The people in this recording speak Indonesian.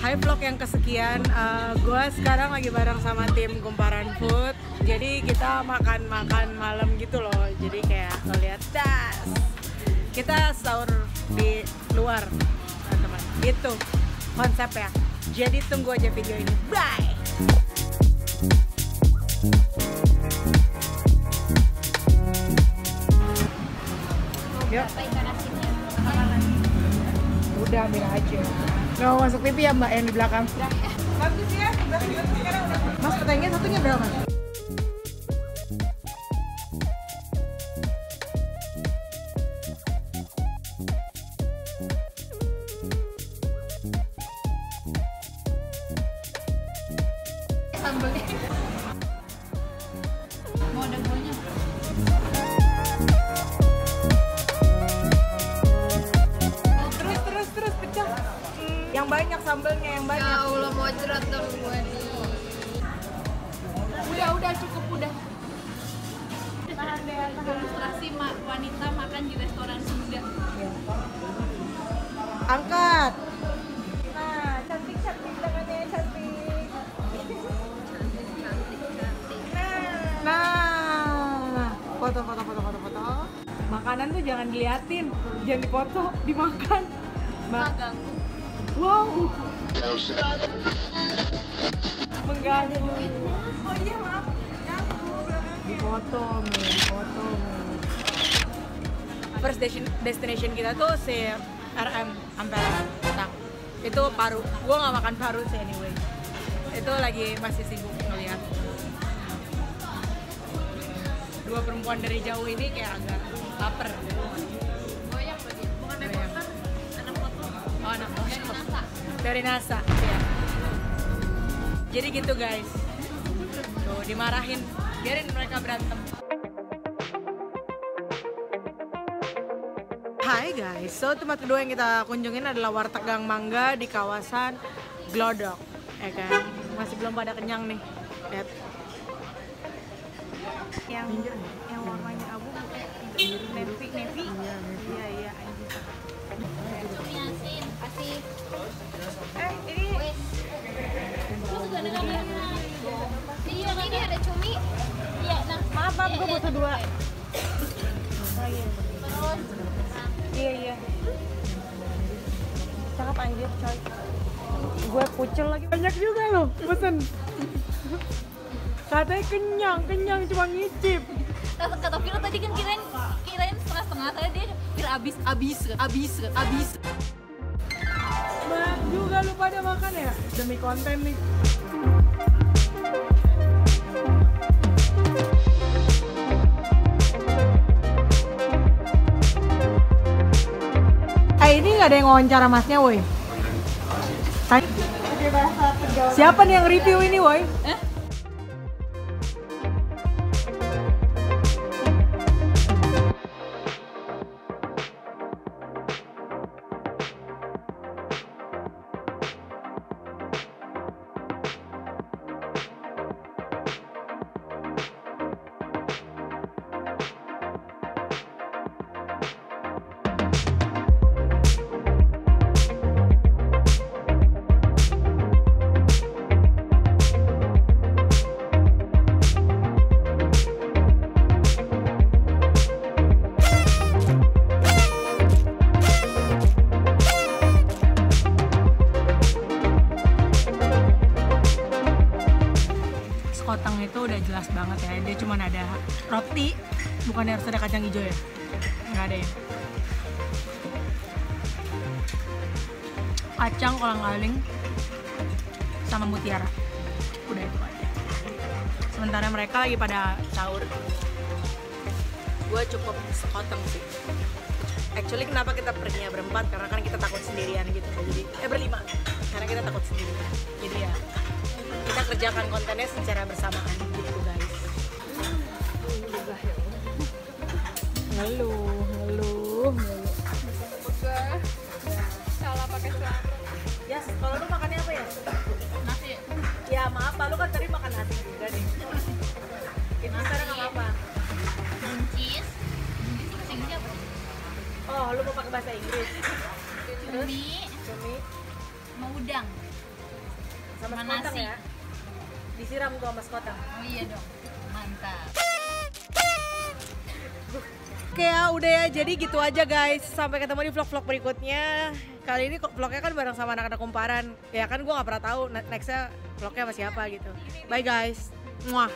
Hai vlog yang kesekian, gue sekarang lagi bareng sama tim Kumparan Food. Jadi kita makan-makan malam gitu loh. Jadi kayak ngeliat das. Kita sahur di luar teman-teman. Gitu konsepnya. Jadi tunggu aja video ini, bye! Yuk. Udah ambil aja. Mau masuk TV ya mbak yang di belakang? Bagus ya, Mas pertanyaannya satunya berapa? Banyak sambelnya yang Ya banyak. Allah mau cerot dong gue nih. Udah udah cukup udah. Tahan deh, tahan. Ilustrasi ma wanita makan di restoran Sunda. Angkat. Nah, cantik cantik tangannya cantik. Nah, foto foto foto foto foto. Makanan tuh jangan diliatin, jangan dipoto, dimakan. Mbak, ganggu. Wow. Mengganggu. Oh iya maaf. Dipoto, men, foto, men. First destination, kita tuh si RM Ampera. Itu paru. Gua nggak makan paru sih anyway. Itu lagi masih sibuk ngeliat. Dua perempuan dari jauh ini kayak agak lapar. Oh, anak Dari NASA, ya. Jadi gitu guys. Tuh, dimarahin. Biarin mereka berantem. Hai guys, so tempat kedua yang kita kunjungin adalah Warteg Gang Mangga di kawasan Glodok, ya kan? Masih belum pada kenyang nih, lihat. Yang yang warnanya abu navy navy. Iya iya. Kasih. Eh ini. Iya, ini ada cumi. Iya, nah. maaf maaf gue butuh dua. Iya. Iya iya. Cakep anjir coy. Gue kucel lagi banyak juga loh pesen. Katanya kenyang, kenyang cuma ngicip. kata kata Vira tadi kan kirain kirain setengah setengah tadi dia kira abis abis abis abis Banyak juga lu pada makan ya demi konten nih. Eh ini nggak ada yang wawancara masnya woi. Siapa nih yang review ini woi? eh sekoteng itu udah jelas banget ya. Dia cuma ada roti bukan harus ada kacang hijau ya? Nggak ada ya? Kacang kolang kaling sama mutiara. Udah itu aja. Sementara mereka lagi pada sahur. Gue cukup sekoteng sih. Actually kenapa kita perginya berempat? Karena kan kita takut sendirian gitu. Jadi eh berlima. Karena kita takut sendirian. Jadi ya kita kerjakan kontennya secara bersamaan gitu guys. Ngeluh ngeluh ngeluh salah pakai celana ya kalau lu makannya apa ya? Nasi. Ya maaf lu kan tadi makan nasi juga nih itu sekarang nggak apa buncis. Buncis bahasa Inggris apa? Oh lu mau pakai bahasa Inggris. Cumi. Cumi. Mau udang sama Sama sekoteng nasi. ya. Disiram tuh sama sekoteng. Oh iya dong. Mantap. Oke ya, udah ya. Jadi gitu aja guys. Sampai ketemu di vlog-vlog berikutnya. Kali ini kok vlognya kan bareng sama anak-anak kumparan. Ya kan gue nggak pernah tahu ne- nextnya vlognya sama siapa gitu. Bye guys. Muah.